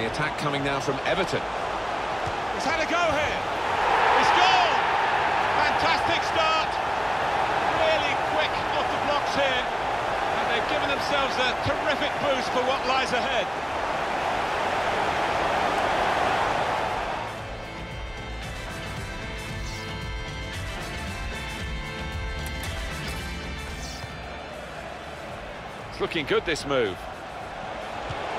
the attack coming now from Everton. He's had a go here. It's goal! Fantastic start. Really quick off the blocks here. And they've given themselves a terrific boost for what lies ahead. It's looking good, this move.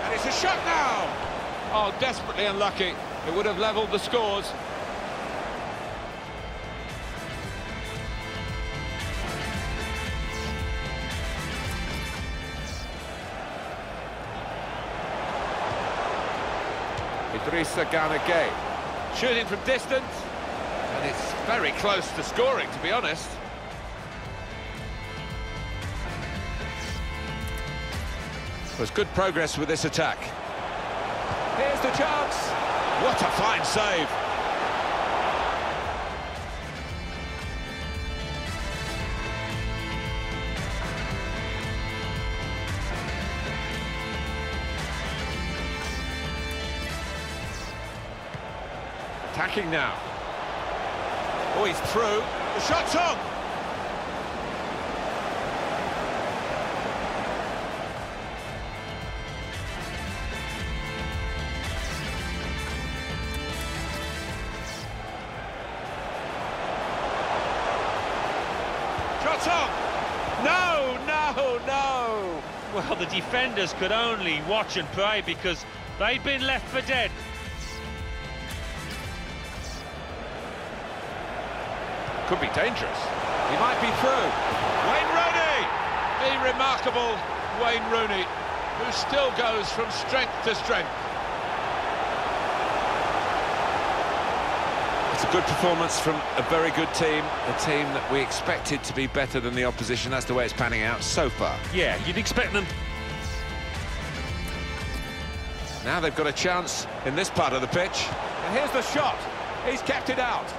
And it's a shot now. Oh, desperately unlucky. It would have levelled the scores. Idrissa Gana Gueye. Shooting from distance. And it's very close to scoring, to be honest. There's good progress with this attack. Here's the chance. What a fine save. Attacking now. Oh, he's through. The shot's on. Shot's on. No, no, no. Well, the defenders could only watch and pray because they'd been left for dead. Could be dangerous. He might be through. Wayne Rooney! The remarkable Wayne Rooney, who still goes from strength to strength. It's a good performance from a very good team, a team that we expected to be better than the opposition. That's the way it's panning out so far. Yeah, you'd expect them. Now they've got a chance in this part of the pitch. And here's the shot. He's kept it out.